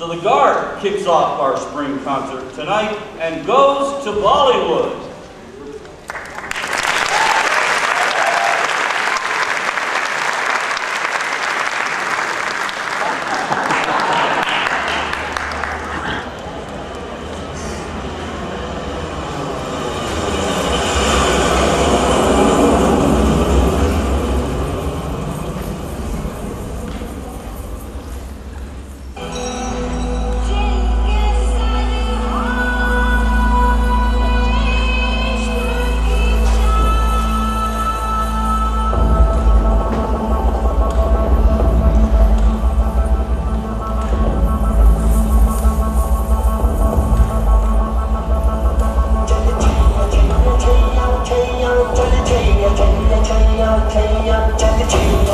So the Guard kicks off our spring concert tonight and goes to Bollywood. 天要真的去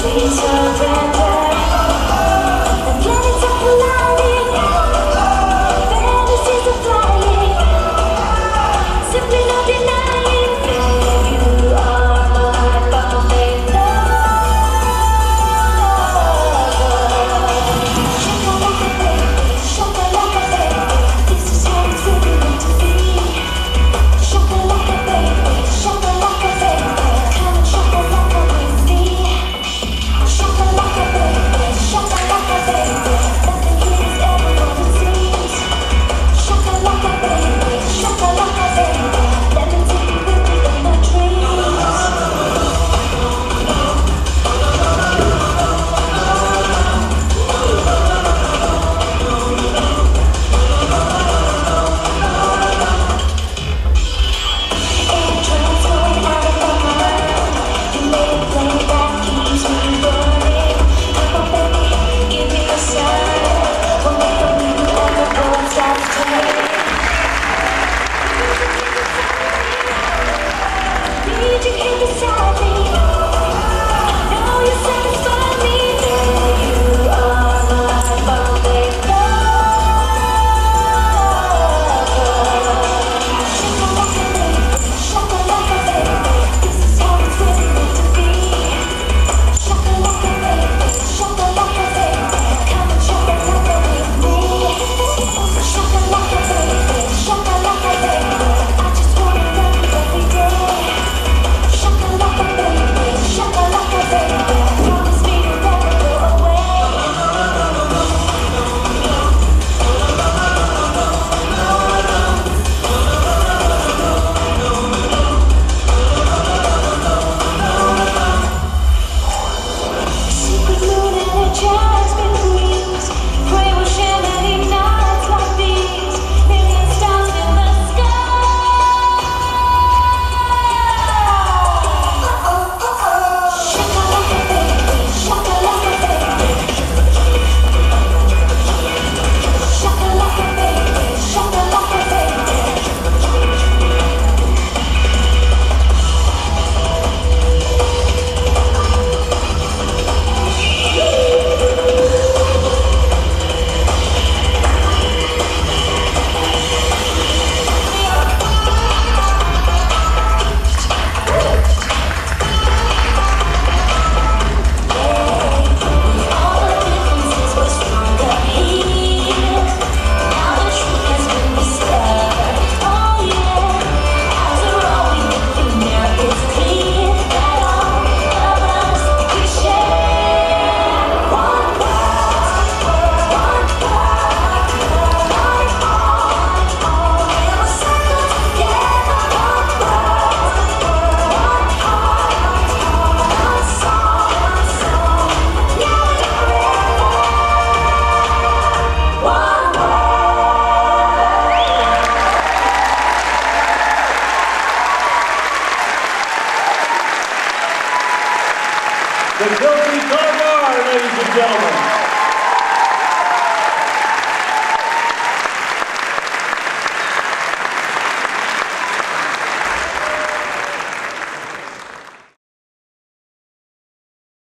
Shaka gentlemen.